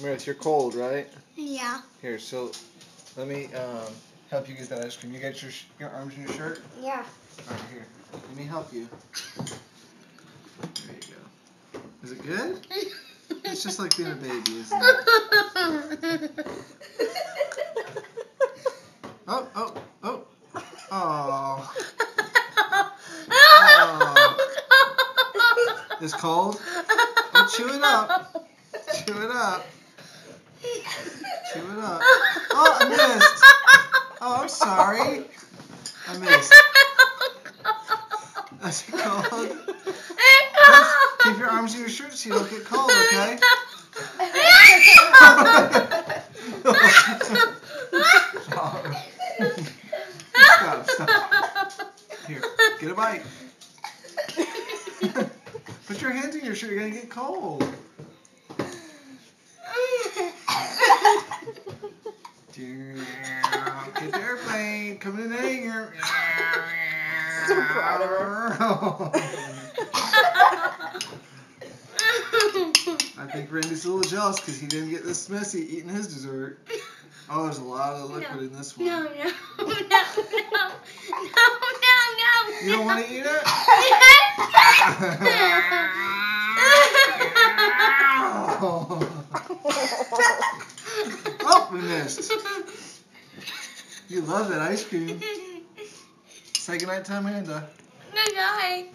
Meredith, you're cold, right? Yeah. Here, so let me um, help you get that ice cream. You got your your arms in your shirt. Yeah. All right, here. Let me help you. There you go. Is it good? It's just like being a baby, isn't it? Oh, oh, oh. Oh. oh. It's cold? Chew it up. Chew it up. Chew it up. Oh, I missed. Oh, I'm sorry. I missed. That's it cold. Keep your arms in your shirt so you don't get cold, okay? stop, stop. Here, get a bite. Put your hands in your shirt, you're gonna get cold. Get the airplane coming in anger. So proud of her. I think Randy's a little jealous because he didn't get this messy eating his dessert. Oh, there's a lot of liquid No. in this one. No, no, no, no, no, no, You don't want to eat it? oh, missed. You love that ice cream. Say goodnight to Amanda. Good night.